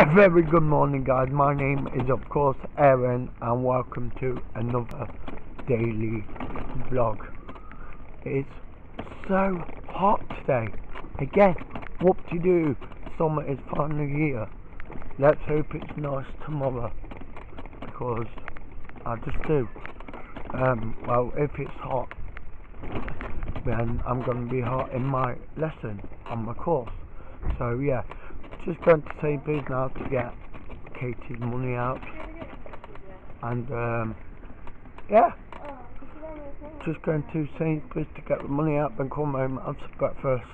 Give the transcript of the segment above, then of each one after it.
A very good morning, guys. My name is, of course, Aaron, and welcome to another daily vlog. It's so hot today. Again, what to do? Summer is finally here. Let's hope it's nice tomorrow, because I just do. Um, well, if it's hot, then I'm going to be hot in my lesson on my course. So yeah, just going to Sainsbury's now to get Katie's money out, and um, yeah, just going to Sainsbury's to get the money out, then come home, have some breakfast,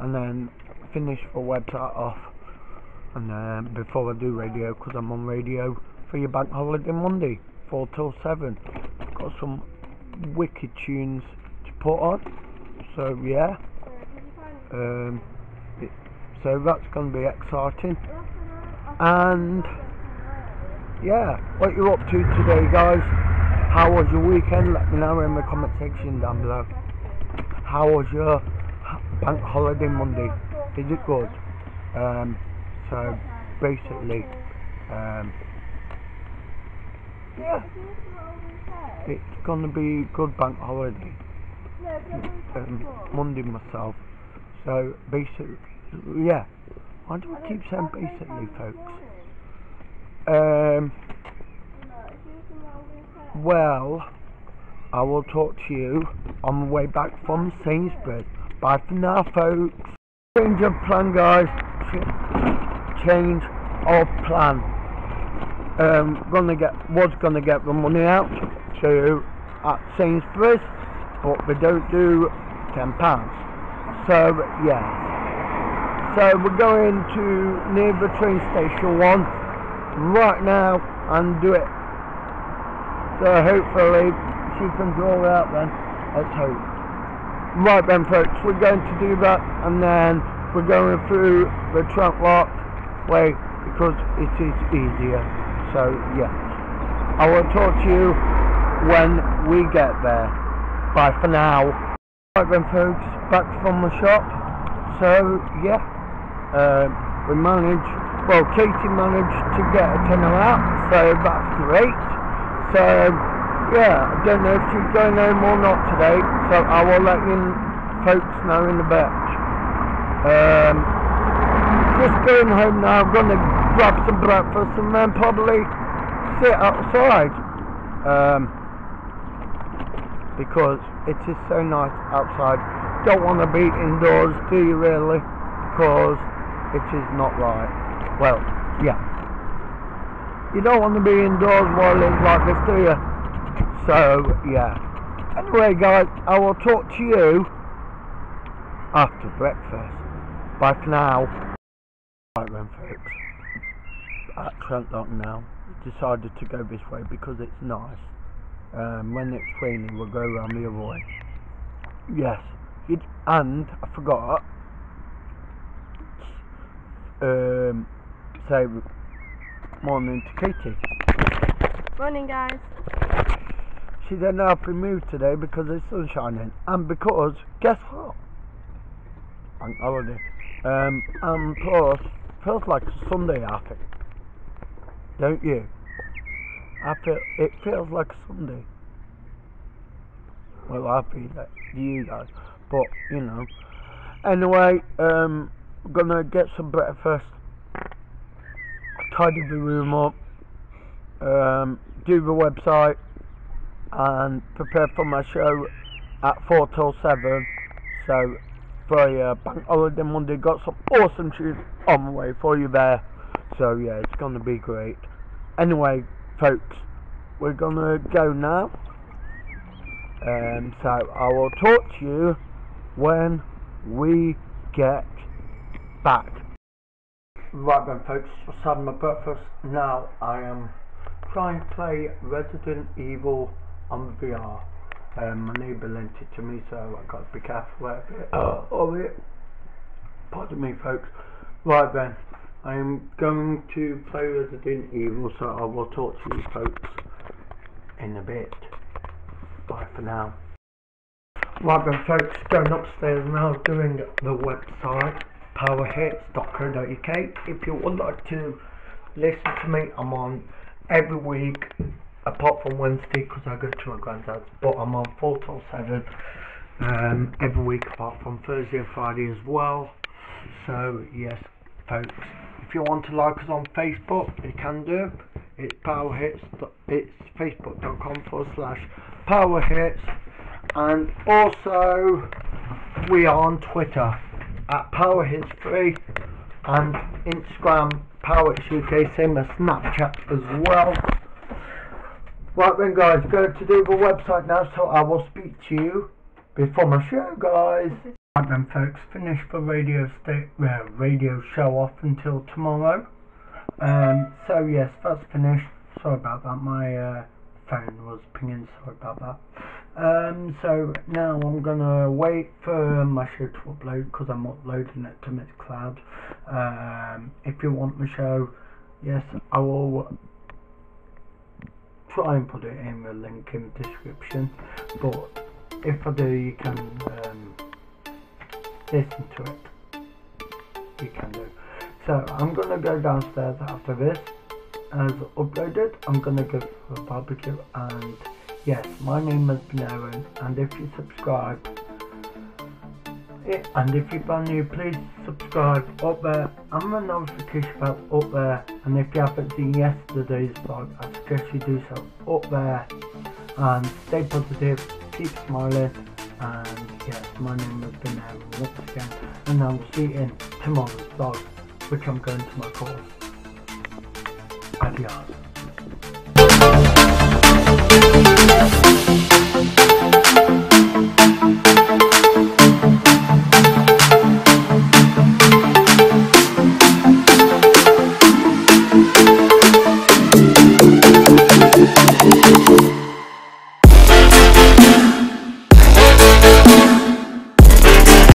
and then finish the website off, and then before I do radio, because I'm on radio for your bank holiday Monday, four till seven. Got some wicked tunes to put on, so yeah. Um, it, so that's going to be exciting. And yeah, what you're up to today, guys? How was your weekend? Let me know in the comment section down below. How was your bank holiday Monday? Is it good? Um, so basically, um, yeah, it's gonna be good bank holiday. Um, Monday myself. So basically, yeah. Why do I keep saying basically, folks? Um, well, I will talk to you on the way back from Sainsbury's. Bye for now, folks. Change of plan, guys. Ch- change of plan. Um, gonna get was gonna get the money out to at Sainsbury's, but they don't do ten pounds. So yeah. So we're going to near the train station one right now and do it. So hopefully she can draw it out then. Let's hope. Right then folks, we're going to do that and then we're going through the Trentlock way because it is easier. So yeah. I will talk to you when we get there. Bye for now. Right then folks, back from the shop. So yeah, uh, we managed, well Katie managed to get a tenner out, so that's great. So yeah, I don't know if she's going home or not today, so I will let you folks know in a bit. Um, just going home now, I'm going to grab some breakfast and then probably sit outside. Um, because it is so nice outside. Don't want to be indoors, do you really? Because it is not right. Well, yeah. You don't want to be indoors while it's like this, do you? So, yeah. Anyway, guys, I will talk to you after breakfast. Bye for now. Right then, folks. At Trentlock now. Decided to go this way because it's nice. Um, when it's raining, we'll go around the other way. Yes. It, and I forgot. Um, say morning to Katie. Morning, guys. She didn't have to move today because it's sun shining, and because guess what? Bank holiday. Um, and plus, feels like Sunday. I think. Don't you? I feel it feels like Sunday. Well, I feel. Do you guys? But you know. Anyway, um, gonna get some breakfast. Tidy the room up. Um, do the website and prepare for my show at 4 till 7. So, for your bank holiday Monday, got some awesome tunes on the way for you there. So, yeah, it's to be great. Anyway, folks, we're to go now. Um, so, I will talk to you when we get back. Right then, folks, just had my breakfast. Now I am trying to play Resident Evil on VR. Um, my neighbour lent it to me, so I've got to be careful of it. Uh, of it. Pardon me, folks. Right then, I am going to play Resident Evil, so I will talk to you folks in a bit. Bye for now. Right then, folks, going upstairs now, doing the website powerhits.co.uk. If you would like to listen to me. I'm on every week, apart from Wednesday because I go to my granddad's. But I'm on four till seven um, every week, apart from Thursday and Friday as well. So yes, folks, if you want to like us on Facebook, you can do. It. It's Power Hits. It's facebook.com forward slash Power Hits, and also we are on Twitter at Power Free and Instagram Power UK, same as Snapchat as well. Right then, guys, go to the website now, so I will speak to you before my show, guys. Right then, folks, finish the radio uh, radio show off until tomorrow. Um, so yes, that's finished. Sorry about that. My uh, phone was pinging. Sorry about that. Um, so now I'm gonna wait for my show to upload because I'm uploading it to Mixcloud. Um, if you want the show, yes, I will try and put it in the link in the description. But if I do, you can um, listen to it. You can do. So I'm gonna go downstairs after this. As uploaded, I'm gonna go for a barbecue and yes, my name has been Aaron and if you subscribe and if you're brand new, please subscribe up there and the notification bell up there. And if you haven't seen yesterday's vlog, I suggest you do so up there. And stay positive, keep smiling. And yes, my name has been Aaron once again. And I will see you in tomorrow's vlog, which I'm going to my course. Adios.